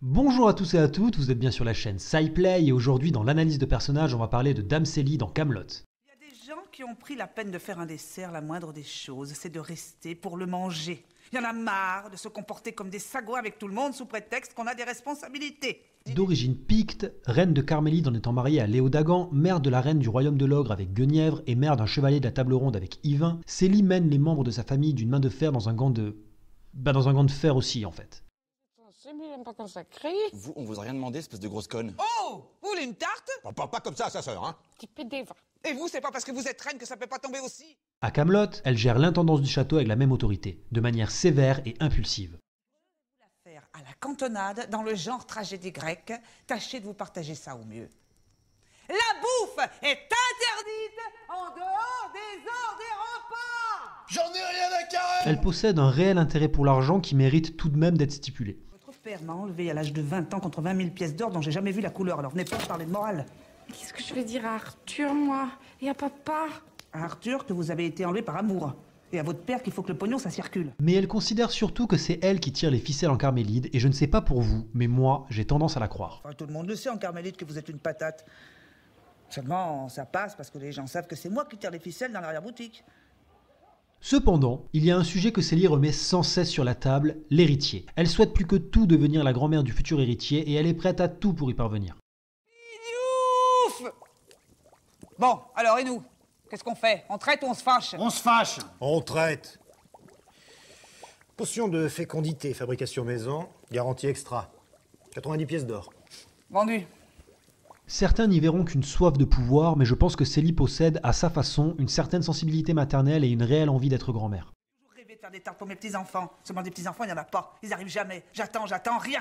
Bonjour à tous et à toutes, vous êtes bien sur la chaîne SciPlay et aujourd'hui dans l'analyse de personnages on va parler de Dame Célie dans Camelot. Il y a des gens qui ont pris la peine de faire un dessert, la moindre des choses, c'est de rester pour le manger. Il y en a marre de se comporter comme des sagouins avec tout le monde sous prétexte qu'on a des responsabilités. D'origine picte, reine de Carmélide en étant mariée à Léodagan, mère de la reine du royaume de l'Ogre avec Guenièvre et mère d'un chevalier de la table ronde avec Yvain, Célie mène les membres de sa famille d'une main de fer dans un gant de... Bah dans un gant de fer aussi en fait. C'est bien pas quand ça crie. Vous, on vous a rien demandé, espèce de grosse conne. Oh Vous voulez une tarte On parle pas comme ça à sa sœur, hein Petit. Et vous, c'est pas parce que vous êtes reine que ça peut pas tomber aussi? À Camelot, elle gère l'intendance du château avec la même autorité, de manière sévère et impulsive. Faire à la cantonade, dans le genre tragédie grecque, tâchez de vous partager ça au mieux. La bouffe est interdite en dehors des heures des repas J'en ai rien à carrer Elle possède un réel intérêt pour l'argent qui mérite tout de même d'être stipulé. Père m'a enlevé à l'âge de 20 ans contre 20 000 pièces d'or dont j'ai jamais vu la couleur, alors venez pas me parler de morale. Qu'est-ce que je vais dire à Arthur, moi Et à papa? À Arthur que vous avez été enlevé par amour. Et à votre père qu'il faut que le pognon ça circule. Mais elle considère surtout que c'est elle qui tire les ficelles en Carmélide et je ne sais pas pour vous, mais moi j'ai tendance à la croire. Enfin, tout le monde le sait en Carmélite que vous êtes une patate. Seulement, ça passe parce que les gens savent que c'est moi qui tire les ficelles dans l'arrière-boutique. Cependant, il y a un sujet que Célie remet sans cesse sur la table, l'héritier. Elle souhaite plus que tout devenir la grand-mère du futur héritier et elle est prête à tout pour y parvenir. Ouf Bon, alors et nous? Qu'est-ce qu'on fait? On traite ou on se fâche? On se fâche. On traite. Potion de fécondité, fabrication maison, garantie extra. 90 pièces d'or. Vendu. Certains n'y verront qu'une soif de pouvoir, mais je pense que Célie possède à sa façon une certaine sensibilité maternelle et une réelle envie d'être grand-mère. Toujours rêvé de faire des tartes pour mes petits-enfants. Seulement des petits-enfants, il n'y en a pas. Ils arrivent jamais. J'attends, j'attends, rien.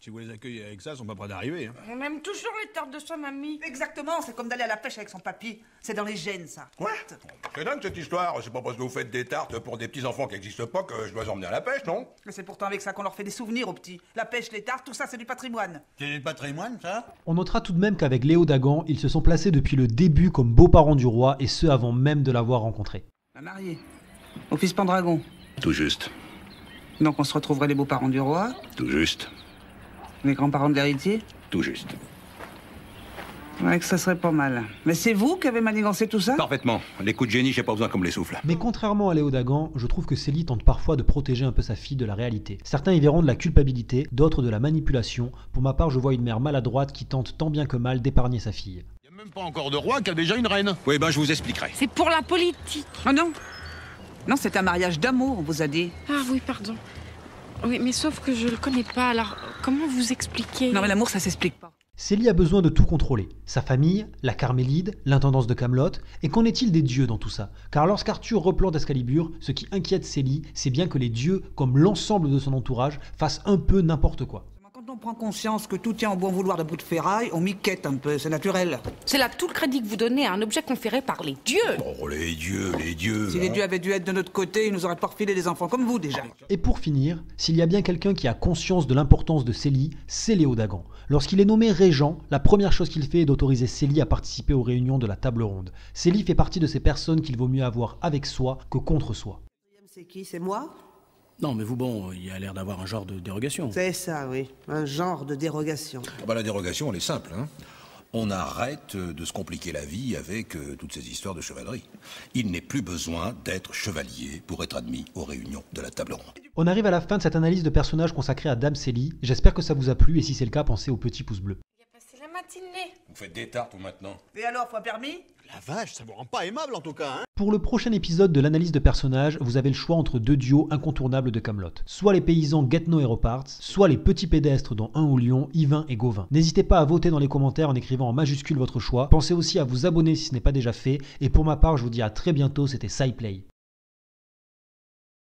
Si vous les accueillez avec ça, ils sont pas prêts d'arriver. Hein. On aime toujours les tartes de sa mamie. Exactement, c'est comme d'aller à la pêche avec son papy. C'est dans les gènes, ça. Quoi C'est dingue cette histoire. C'est pas parce que vous faites des tartes pour des petits-enfants qui n'existent pas que je dois emmener à la pêche, non? Mais c'est pourtant avec ça qu'on leur fait des souvenirs aux petits. La pêche, les tartes, tout ça, c'est du patrimoine. C'est du patrimoine, ça? On notera tout de même qu'avec Léo Dagan, ils se sont placés depuis le début comme beaux-parents du roi et ce avant même de l'avoir rencontré. La mariée. Au fils Pendragon. Tout juste, Donc on se retrouverait les beaux-parents du roi, tout juste, les grands-parents de l'héritier. tout juste. Ouais, que ça serait pas mal. Mais c'est vous qui avez manigancé tout ça? Parfaitement. Les coups de génie, j'ai pas besoin qu'on me les souffle. Mais contrairement à Léo Dagan, je trouve que Célie tente parfois de protéger un peu sa fille de la réalité. Certains y verront de la culpabilité, d'autres de la manipulation. Pour ma part, je vois une mère maladroite qui tente tant bien que mal d'épargner sa fille. Y a même pas encore de roi qui a déjà une reine. Oui, ben je vous expliquerai. C'est pour la politique. Oh non? Non, c'est un mariage d'amour, on vous a dit. Ah oui, pardon. Oui, mais sauf que je le connais pas, alors comment vous expliquer Non, mais l'amour, ça s'explique pas. Célie a besoin de tout contrôler. Sa famille, la Carmélide, l'intendance de Camelot, et qu'en est-il des dieux dans tout ça? Car lorsqu'Arthur replante Excalibur, ce qui inquiète Célie, c'est bien que les dieux, comme l'ensemble de son entourage, fassent un peu n'importe quoi. Prend conscience que tout tient au bon vouloir d'un bout de ferraille, on miquette un peu, c'est naturel. C'est là tout le crédit que vous donnez à un objet conféré par les dieux. Oh, les dieux, les dieux. Si les dieux avaient dû être de notre côté, ils nous auraient pas refilé des enfants comme vous déjà. Et pour finir, s'il y a bien quelqu'un qui a conscience de l'importance de Célie, c'est Léo Dagan. Lorsqu'il est nommé régent, la première chose qu'il fait est d'autoriser Célie à participer aux réunions de la table ronde. Célie fait partie de ces personnes qu'il vaut mieux avoir avec soi que contre soi. C'est qui? C'est moi? Non, mais vous, bon, il y a l'air d'avoir un genre de dérogation. C'est ça, oui. Un genre de dérogation. Ah bah, la dérogation, elle est simple. Hein. On arrête de se compliquer la vie avec euh, toutes ces histoires de chevalerie. Il n'est plus besoin d'être chevalier pour être admis aux réunions de la table ronde. On arrive à la fin de cette analyse de personnages consacrée à Dame Célie. J'espère que ça vous a plu et si c'est le cas, pensez au petit pouce bleu. Il a passé la matinée. Vous faites des tartes ou maintenant Et alors, faut un permis? La vache, ça vous rend pas aimable en tout cas, hein Pour le prochain épisode de l'analyse de personnages, vous avez le choix entre deux duos incontournables de Camelot. Soit les paysans Guetno et Roparts, soit les petits pédestres dont un au lion, Yvain et Gauvin. N'hésitez pas à voter dans les commentaires en écrivant en majuscule votre choix. Pensez aussi à vous abonner si ce n'est pas déjà fait. Et pour ma part, je vous dis à très bientôt, c'était SciPlay.